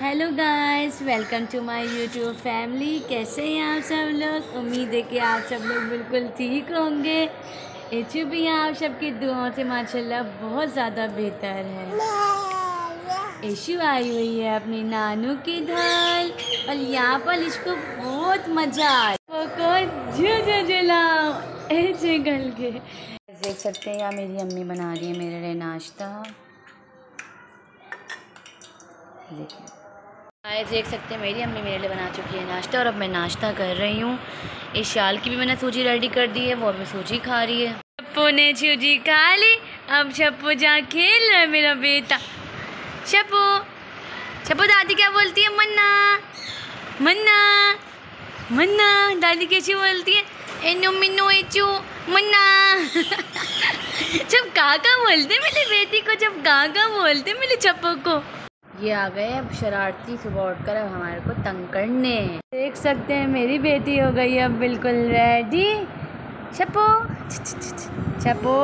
Hello guys welcome to my YouTube family कैसे हैं आप सब लोग? उम्मीद है कि आप सब लोग बिल्कुल ठीक होंगे। इचू भी आप सबकी दुआओं से माशाल्लाह बहुत ज़्यादा बेहतर है। इशू आई हुई है अपनी नानू की धल, और यहाँ पर इसको बहुत मज़ा आया को ऐसे गल के। देख सकते हैं या मेरी अम्मी बना रही है मेरे लिए नाश्ता। देखिए आए, देख सकते हैं, मेरी अम्मी मेरे लिए बना चुकी है नाश्ता और अब मैं नाश्ता कर रही हूँ। इस शाल की भी मैंने सूजी रेडी कर दी है, वो अभी सूजी खा रही है। छप्पू ने सूजी खा ली, अब छप्पू जा खेल रहा है मेरा बेटा। छप्पू छप्पू दादी क्या बोलती है? मन्ना मन्ना मन्ना, दादी कैसी बोलती है? एनो मिनो एचू मन्ना। जब काका बोलते मेरी बेटी को, जब काका बोलते मेरे छप्पू को। ये आ गए अब शरारती सुबह उठकर अब हमारे को तंग करने। देख सकते हैं मेरी बेटी हो गई अब बिल्कुल रेडी छपो छपो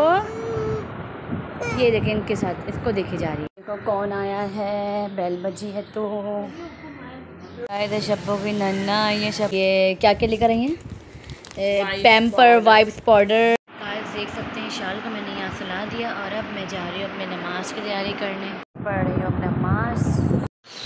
ये देखें इनके साथ इसको देखी जा रही है। देखो कौन आया है बेल बजी है तो। आए थे शप्पो की नन्ना है शप ये क्या क्या लेकर आई हैं? पैम्पर वाइप्स पाउडर देख सकते हैं शाल को मैंने यहाँ सला दिया और अब मैं जा रही हूँ अपने नमाज़ की तैयारी करने। पढ़ रही हूँ नमाज़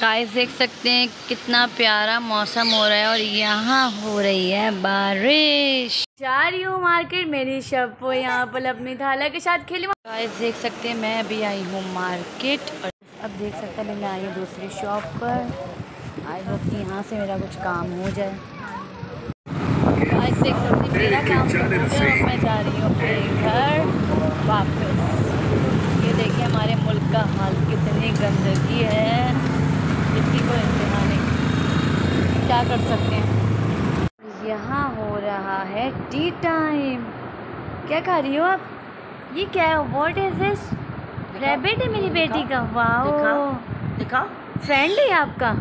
गाइस देख सकते हैं कितना प्यारा मौसम हो रहा है और यहाँ हो रही है बारिश। जा रही हूँ मार्केट मेरी शब वो यहाँ पर अपनी थाला के साथ खेली गाइस देख सकते हैं मैं अभी आई हूँ मार्केट और अब देख सकते हैं मैं आई हूँ दूसरी शॉप पर। आई होप कि यहाँ से मेरा कुछ काम हो जाए। गाइस देख सकते हैं मेरा काम हो गया मैं जा रही हूँ अपने घर वापस। देखिए हमारे मुल्क का हाल कितनी गंदगी है। इसकी कोई इंतहा नहीं क्या कर सकते हैं? यहाँ हो रहा है टी टाइम क्या खा रही हो आप? ये क्या है? वॉट इज़ दिस रेबिट है मेरी बेटी का? वाओ दिखा फ्रेंड है आपका?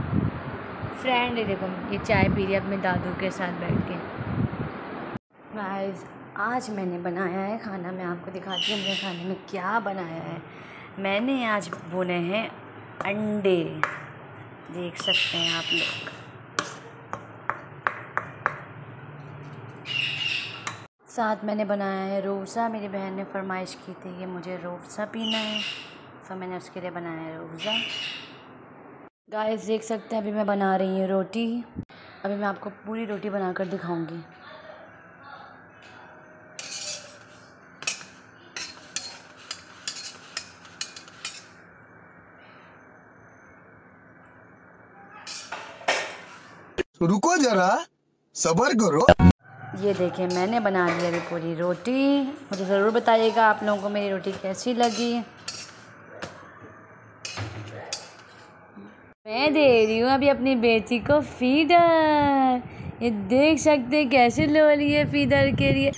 फ्रेंड है देखो ये चाय पी रही है अपने दादू के साथ बैठ के। गाइस आज मैंने बनाया है खाना, मैं आपको दिखाती हूँ मेरे खाने में क्या बनाया है। मैंने आज बुने हैं अंडे। देख सकते हैं आप लोग। साथ मैंने बनाया है रोज़ा मेरी बहन ने फरमाइश की थी कि मुझे रोज़ा पीना है तो मैंने उसके लिए बनाया है रोज़ा गाइस देख सकते हैं, अभी मैं बना रही हूँ रोटी। अभी मैं आपको पूरी रोटी बनाकर दिखाऊँगी। रुको जरा, सबर करो। ये देखिए, मैंने बना लिया अभी पूरी रोटी। मुझे ज़रूर बताइएगा आप लोगों को मेरी रोटी कैसी लगी। मैं दे रही हूँ अभी अपनी बेटी को फीडर। ये देख सकते कैसे लो रही है फीडर के लिए।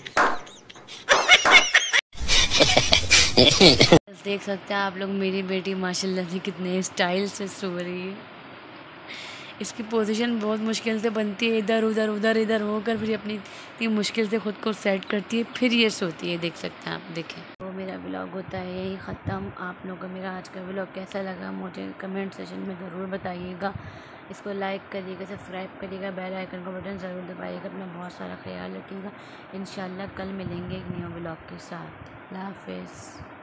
देख सकते हैं आप लोग, मेरी बेटी माशाल्लाह से कितने स्टाइल से सो रही है। इसकी पोजीशन बहुत मुश्किल से बनती है। इधर, उधर उधर, इधर होकर फिर अपनी इतनी मुश्किल से ख़ुद को सेट करती है, फिर ये सोती है, देख सकते हैं आप देखें तो मेरा ब्लॉग होता है, यही ख़त्म। आप लोगों को, मेरा आज का ब्लॉग कैसा लगा, मुझे कमेंट सेशन में ज़रूर बताइएगा। इसको लाइक करिएगा सब्सक्राइब करिएगा बेल आइकन का बटन ज़रूर दबाइएगा, अपना बहुत सारा ख्याल रखिएगा। इन कल मिलेंगे एक न्यू ब्लॉग के साथ। हाफिज़।